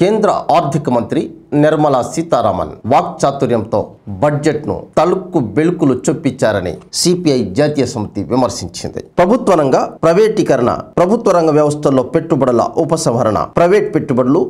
కేంద్ర ఆర్థిక మంత్రి నిర్మలా సీతారామన్ వాక్చాతుర్యంతో బడ్జెట్ను తలుక్కు బెలుకులు చొప్పించారని సిపిఐ జాతీయ సమితి విమర్శించింది. ప్రభుత్వ రంగ ప్రైవేటీకరణ ప్రభుత్వ రంగ వ్యవస్థల్లో పెట్టుబడుల ఉపసంహరణ ప్రైవేట్ పెట్టుబడులు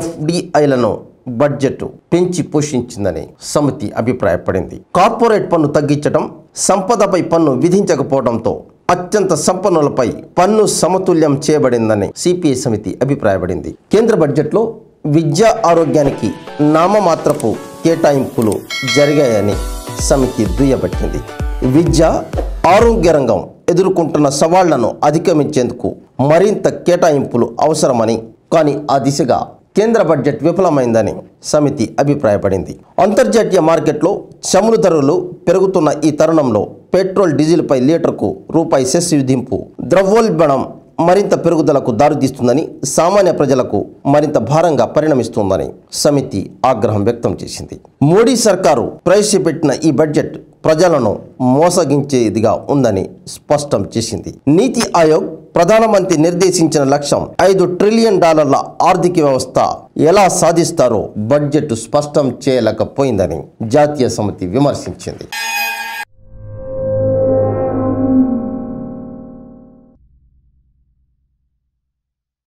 ఎఫ్డిఐలను బడ్జెట్ పెంచి పోషించిందని సమితి అభిప్రాయపడింది. కార్పొరేట్ పన్ను తగ్గించడం సంపదపై పన్ను విధించకపోవడంతో అత్యంత సంపన్నులపై పన్ను సమతుల్యం చేయబడిందని సిపిఐ సమితి అభిప్రాయపడింది. కేంద్ర బడ్జెట్లో విద్యా ఆరోగ్యానికి నామమాత్రపు కేటాయింపులు జరిగాయని సమితి దుయ్యబట్టింది. విద్య ఆరోగ్య రంగం ఎదుర్కొంటున్న సవాళ్ళను అధిగమించేందుకు మరింత కేటాయింపులు అవసరమని కానీ ఆ దిశగా కేంద్ర బడ్జెట్ విఫలమైందని సమితి అభిప్రాయపడింది. అంతర్జాతీయ మార్కెట్లో చమురు ధరలు పెరుగుతున్న ఈ తరుణంలో పెట్రోల్ డీజిల్పై లీటర్కు రూపాయి సెస్ విధింపు ద్రవ్యోల్బణం మరింత పెరుగుదలకు దారితీస్తుందని సామాన్య ప్రజలకు మరింత భారంగా పరిణమిస్తుందని సమితి ఆగ్రహం వ్యక్తం చేసింది. మోడీ సర్కారు ప్రవేశపెట్టిన ఈ బడ్జెట్ ప్రజలను మోసగించేదిగా ఉందని స్పష్టం చేసింది. నీతి ఆయోగ్ ప్రధానమంత్రి నిర్దేశించిన లక్ష్యం ఐదు ట్రిలియన్ డాలర్ల ఆర్థిక వ్యవస్థ ఎలా సాధిస్తారో బడ్జెట్ స్పష్టం చేయలేకపోయిందని జాతీయ సమితి విమర్శించింది.